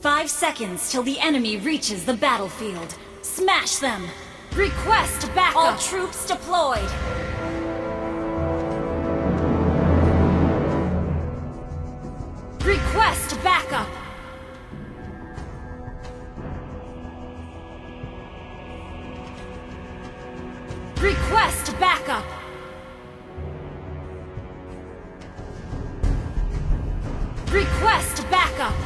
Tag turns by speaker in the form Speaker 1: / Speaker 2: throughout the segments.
Speaker 1: Five seconds till the enemy reaches the battlefield. Smash them! Request backup! All troops deployed! Request backup! Request backup! Request backup!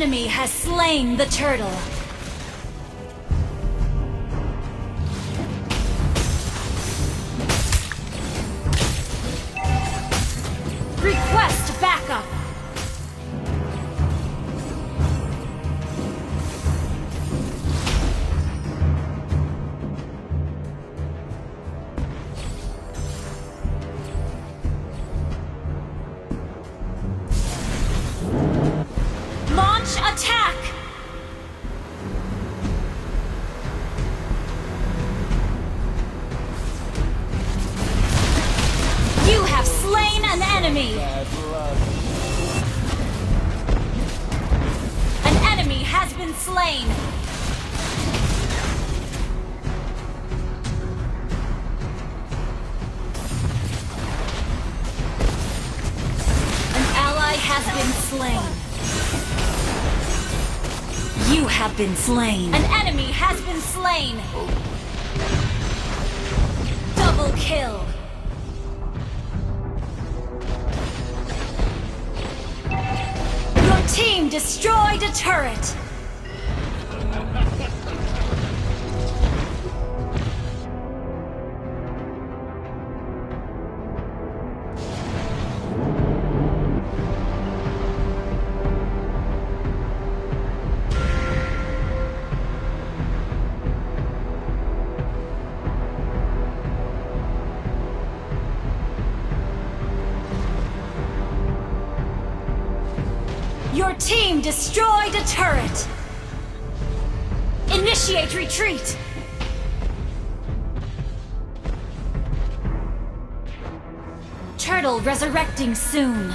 Speaker 1: Enemy has slain the turtle. Request backup! Slain! An ally has been slain. You have been slain. An enemy has been slain. Double kill. Your team destroyed a turret. Team destroyed a turret. Initiate retreat. Turtle resurrecting soon.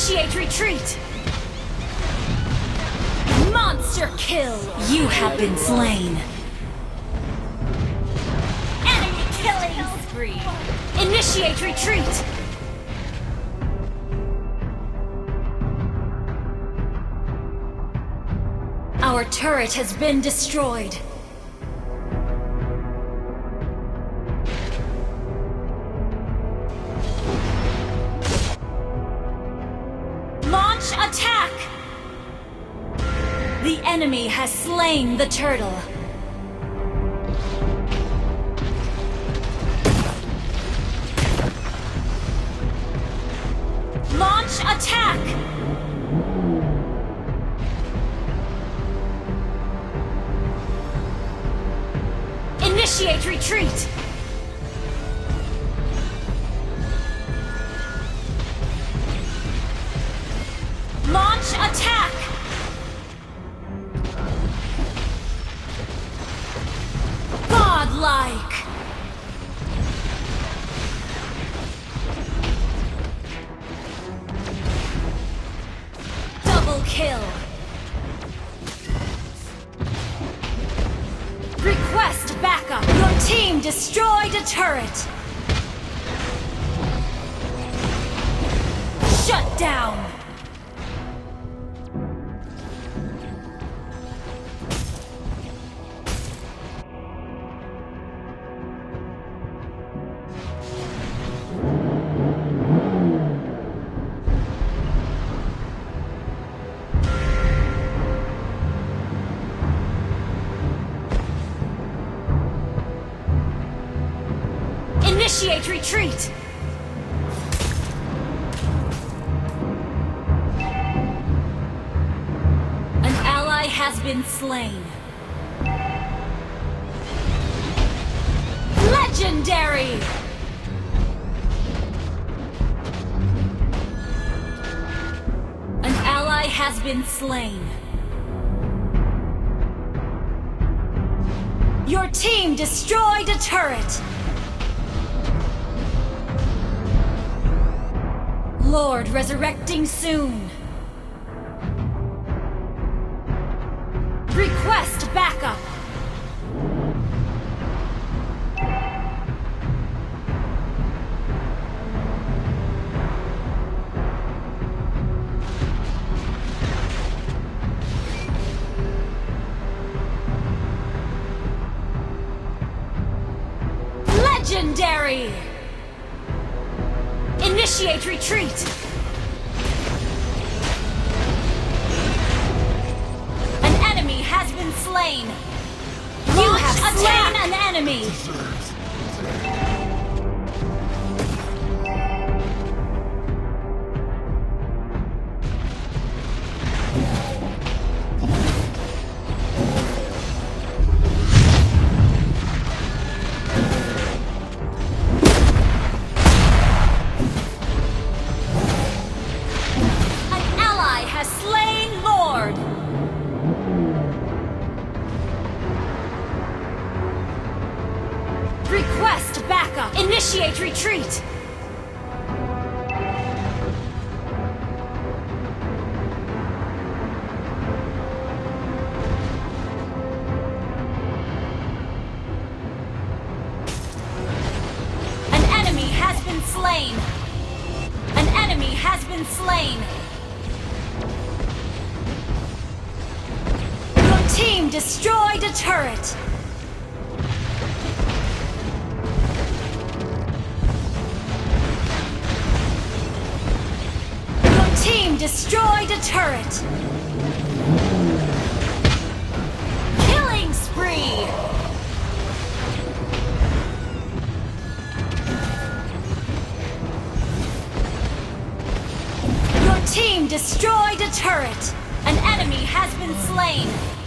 Speaker 1: Initiate retreat. Monster kill. You have been slain. Enemy killing spree. Initiate retreat. Our turret has been destroyed. The enemy has slain the turtle. Launch attack! Initiate retreat! Godlike! Double kill! Request backup! Your team destroyed a turret! Shut down! Initiate retreat! An ally has been slain. Legendary! An ally has been slain. Your team destroyed a turret! Lord resurrecting soon. Slain an enemy! destroyed a turret! Killing spree! Your team destroyed a turret! An enemy has been slain!